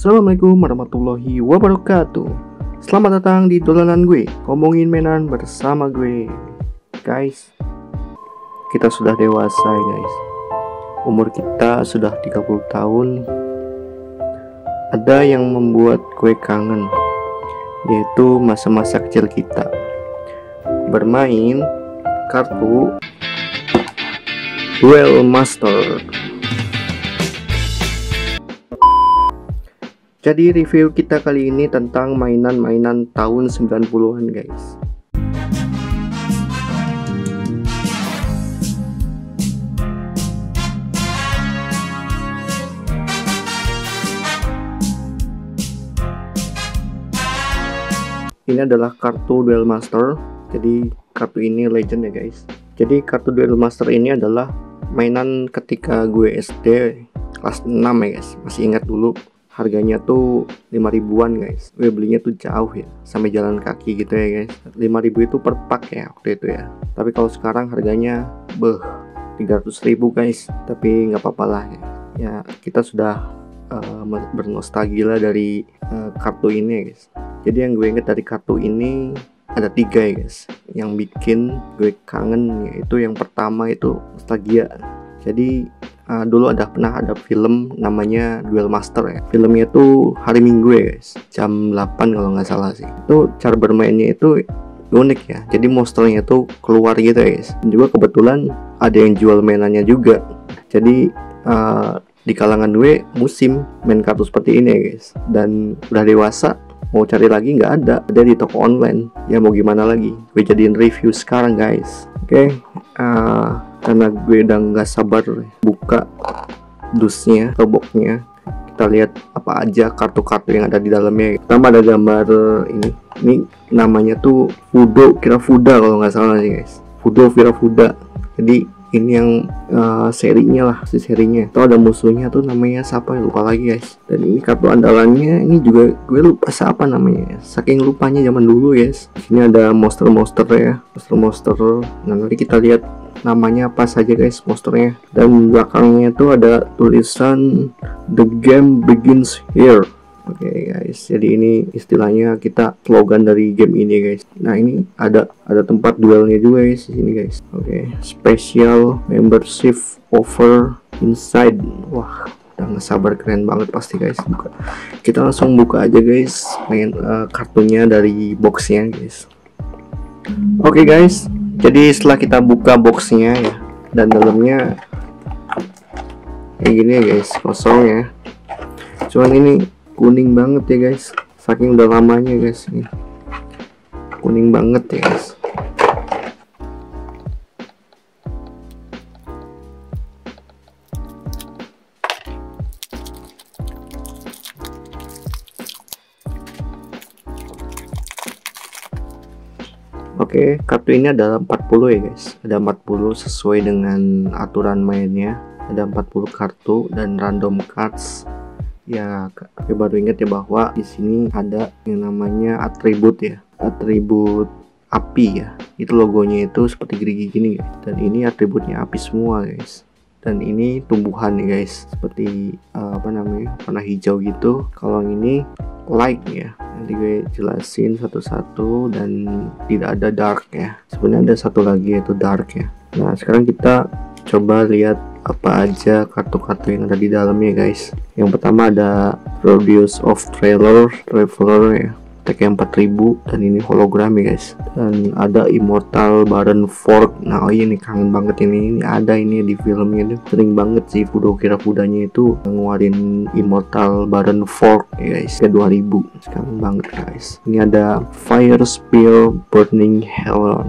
Assalamualaikum warahmatullahi wabarakatuh. Selamat datang di dolanan gue. Ngomongin mainan bersama gue. Guys Kita sudah dewasa ya guys. Umur kita sudah 30 tahun. Ada yang membuat gue kangen Yaitu masa-masa kecil kita. Bermain kartu Duel Master Jadi review kita kali ini tentang mainan-mainan tahun 90-an guys. Ini adalah kartu Duel Master. Jadi kartu ini legend ya guys. Jadi kartu Duel Master ini adalah mainan ketika gue SD kelas 6 ya guys. Masih ingat dulu harganya tuh 5 ribuan guys. Gue belinya tuh jauh ya sampai jalan kaki gitu ya guys. 5 ribu itu per pak ya waktu itu ya. Tapi kalau sekarang harganya beh 300 ribu guys. Tapi nggak apa-apa lah ya. ya kita sudah uh, bernostalgia dari uh, kartu ini ya guys. Jadi yang gue inget dari kartu ini ada tiga ya guys. Yang bikin gue kangen yaitu yang pertama itu nostalgia. Jadi uh, dulu ada pernah ada film namanya Duel Master ya. Filmnya tuh hari Minggu ya guys. Jam 8 kalau nggak salah sih. Itu cara bermainnya itu unik ya. Jadi monsternya tuh keluar gitu ya guys. Dan juga kebetulan ada yang jual mainannya juga. Jadi uh, di kalangan gue musim main kartu seperti ini ya guys. Dan udah dewasa mau cari lagi nggak ada. Ada di toko online. Ya mau gimana lagi? Gue jadiin review sekarang guys. Oke okay. uh, karena gue udah nggak sabar buka dusnya atau kita lihat apa aja kartu-kartu yang ada di dalamnya. Pertama ada gambar ini. Ini namanya tuh Fudo kira Fuda kalau nggak salah sih guys. Fudo Vira Fuda. Jadi ini yang uh, serinya lah si serinya. Atau ada musuhnya tuh namanya siapa? Lupa lagi guys. Dan ini kartu andalannya ini juga gue lupa siapa namanya. Saking lupanya zaman dulu guys. Ini ada monster-monster ya monster-monster. Nah nanti kita lihat namanya apa saja guys monsternya dan belakangnya tuh ada tulisan the game begins here Oke okay, guys, jadi ini istilahnya kita slogan dari game ini guys. Nah ini ada ada tempat duelnya juga guys di sini guys. Oke, okay. special membership offer inside. Wah, udah sabar keren banget pasti guys. Buka. Kita langsung buka aja guys, main uh, kartunya dari boxnya guys. Oke okay, guys, jadi setelah kita buka boxnya ya dan dalamnya kayak gini ya guys kosong ya. Cuman ini kuning banget ya guys saking udah lamanya guys ini. Kuning banget ya guys kartu ini adalah 40 ya guys. Ada 40 sesuai dengan aturan mainnya. Ada 40 kartu dan random cards. Ya, saya baru ingat ya bahwa di sini ada yang namanya atribut ya. Atribut api ya. Itu logonya itu seperti gerigi gini guys. Dan ini atributnya api semua guys dan ini tumbuhan ya guys seperti uh, apa namanya warna hijau gitu kalau ini light ya nanti gue jelasin satu-satu dan tidak ada dark ya. Sebenarnya ada satu lagi yaitu dark ya. Nah sekarang kita coba lihat apa aja kartu-kartu yang ada di dalamnya guys. Yang pertama ada produce of trailer traveler ya tag 4000 dan ini hologram ya guys. Dan ada immortal baron fork. Nah oh iya nih kangen banget ini. Ini ada ini di filmnya tuh. Sering banget sih Fudo kira kudanya itu ngeluarin immortal baron fork ya guys. Ke 2000 kangen banget guys. Ini ada fire spear burning hell.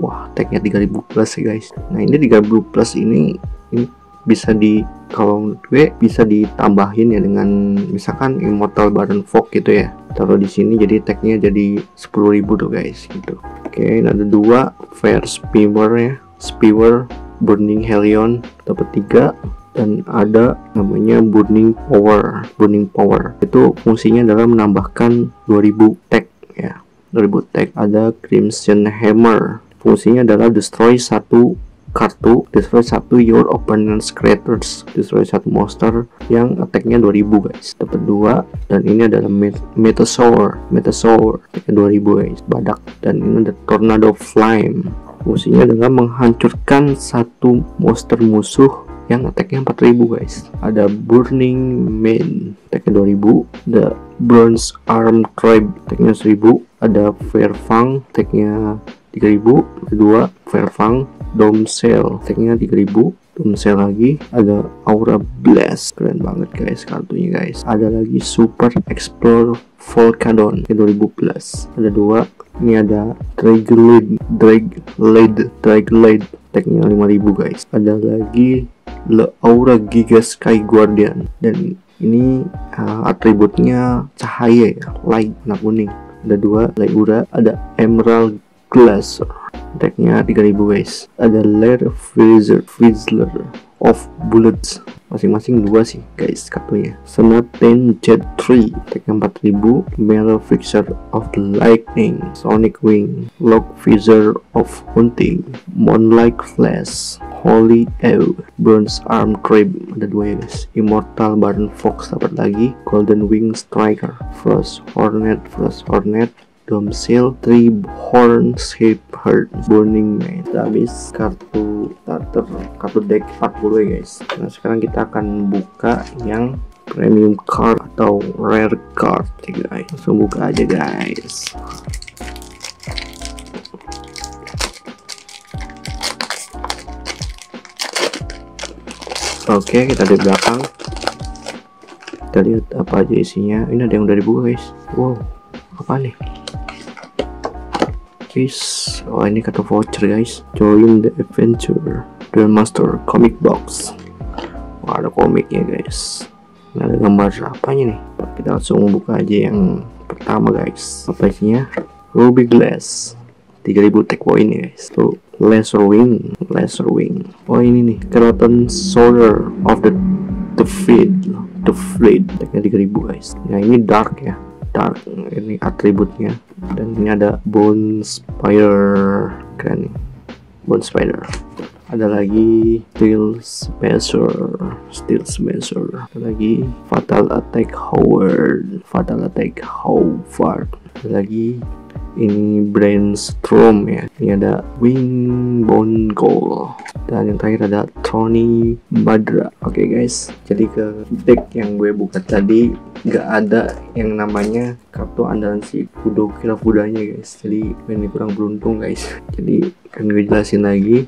Wah tagnya 3000 plus ya guys. Nah ini 3000 plus ini ini bisa di kalau gue bisa ditambahin ya dengan misalkan immortal baron fog gitu ya. Taruh di sini jadi tagnya jadi 10.000 tuh guys gitu. Oke okay, ada dua. Fire spewer ya. Spewer burning helion dapat tiga. Dan ada namanya burning power. Burning power. Itu fungsinya adalah menambahkan 2000 tag ya. 2000 tag. Ada crimson hammer. Fungsinya adalah destroy satu kartu destroy satu your opponent's creatures destroy satu monster yang attacknya 2000 guys. Dapat dua dan ini adalah Met Metasaur Metasaur attacknya 2000 guys. Badak. Dan ini ada Tornado Flame. Fungsinya adalah menghancurkan satu monster musuh yang attacknya 4000 guys. Ada Burning Man attacknya 2000 ada Bronze Arm Tribe attacknya 1000 ada Fairfang attacknya 3000 kedua Fairfang Dome Cell attacknya 3000 Dome Cell lagi. Ada Aura Blast. Keren banget guys kartunya guys. Ada lagi Super Explore Volcadon 2000 plus. Ada dua. Ini ada Draglade Drag Lade Drag Lade attacknya 5000 guys. Ada lagi Le Aura Giga Sky Guardian. Dan ini uh, atributnya cahaya ya. Light warna kuning. Ada dua Leura ada Emerald Glass. Decknya 3000 guys. Ada Lair Freezer Fizzler of Bullets. Masing-masing dua sih guys kartunya. Senaten Jet 3 deck 4000 Mirror Fixer of Lightning. Sonic Wing. Lock Fixer of Hunting. Moonlight Flash. Holy Ew Bronze Arm Crab ada dua ya guys. Immortal Baron Fox. Dapat lagi. Golden Wing Striker. Frost Hornet Frost Hornet Domsil, Tree Horn Shepherd, Burning Man. Kita habis kartu starter, kartu deck 40 ya guys. Nah sekarang kita akan buka yang premium card atau rare card ya guys. Langsung buka aja guys. Oke, kita di belakang. Kita lihat apa aja isinya. Ini ada yang udah dibuka guys. Wow, apa nih? Guys oh ini kata voucher guys. Join the adventure. Duel Master comic box. Wah, ada komiknya guys. Ini ada gambar apanya nih? Kita langsung buka aja yang pertama guys. Apa isinya? Ruby Glass. 3000 tech point ya guys. Tuh Laser Wing. Laser Wing. Oh ini nih. Keraton Soldier of the the Fleet. The Fleet teknya 3000 guys. Nah ini dark ya dark ini atributnya. Dan ini ada bone spider keren nih. Bone spider. Ada lagi steel smasher steel smasher ada lagi fatal attack howard fatal attack howard. Ada lagi ini brainstorm ya. Ini ada wing bone goal dan yang terakhir ada Tony Badra oke okay, guys. Jadi ke deck yang gue buka tadi nggak ada yang namanya kartu andalan si Kudo kira kudanya guys. Jadi ini kurang beruntung guys. Jadi kan gue jelasin lagi.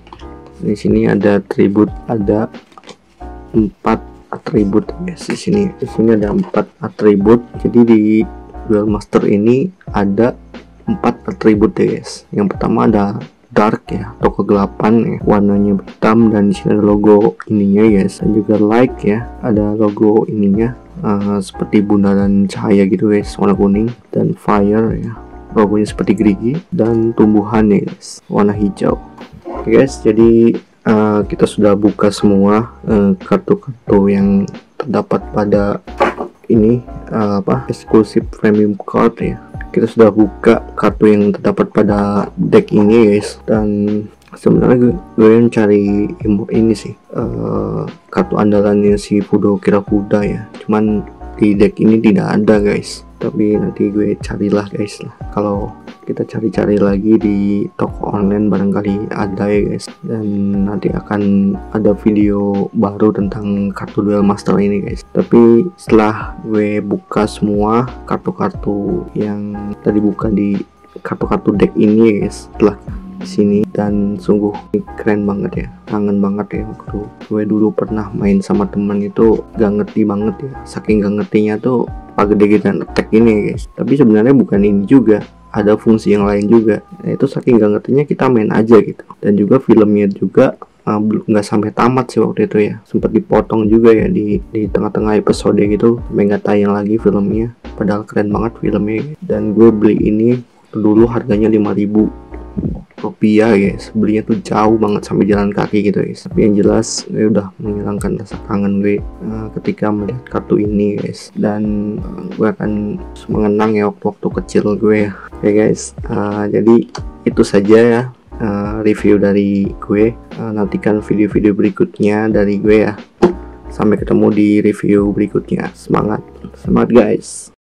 Di sini ada atribut ada empat atribut guys di sini. Di sini ada empat atribut. Jadi di duel master ini ada empat atribut guys yang pertama ada dark ya atau kegelapan ya. Warnanya hitam dan di sini ada logo ininya ya guys. Dan juga light ya ada logo ininya. Uh, seperti bundaran cahaya gitu guys warna kuning. Dan fire ya logonya seperti gerigi. Dan tumbuhan ya guys warna hijau. Guys jadi uh, kita sudah buka semua eh, kartu-kartu uh, yang terdapat pada ini uh, apa eksklusif premium card ya. Kita sudah buka kartu yang terdapat pada deck ini guys. Dan sebenarnya gue, gue yang cari ini sih uh, kartu andalannya si Fudo Kirakuda ya. Cuman di deck ini tidak ada guys tapi nanti gue carilah guys lah. Kalau kita cari-cari lagi di toko online barangkali ada ya guys. Dan nanti akan ada video baru tentang kartu duel master ini guys. Tapi setelah gue buka semua kartu-kartu yang tadi buka di kartu-kartu deck ini guys setelah sini. Dan sungguh keren banget ya kangen banget ya waktu gue dulu pernah main sama temen itu. Gak ngerti banget ya saking gak ngertinya tuh apa gede-gedean attack ini guys. Tapi sebenarnya bukan ini juga. Ada fungsi yang lain juga. Nah, itu saking gak ngertinya kita main aja gitu. Dan juga filmnya juga uh, nggak uh, sampai tamat sih waktu itu ya. Sempat dipotong juga ya di di tengah-tengah episode gitu. Nggak tayang lagi filmnya. Padahal keren banget filmnya. Dan gue beli ini dulu harganya 5000 rupiah guys belinya tuh jauh banget sampai jalan kaki gitu guys tapi yang jelas gue udah menghilangkan rasa kangen gue uh, ketika melihat kartu ini guys. Dan uh, gue akan mengenang ya waktu-waktu kecil gue ya. Oke okay, guys. Uh, jadi itu saja ya. Uh, review dari gue. Uh, nantikan video-video berikutnya dari gue ya. Sampai ketemu di review berikutnya. Semangat. Semangat guys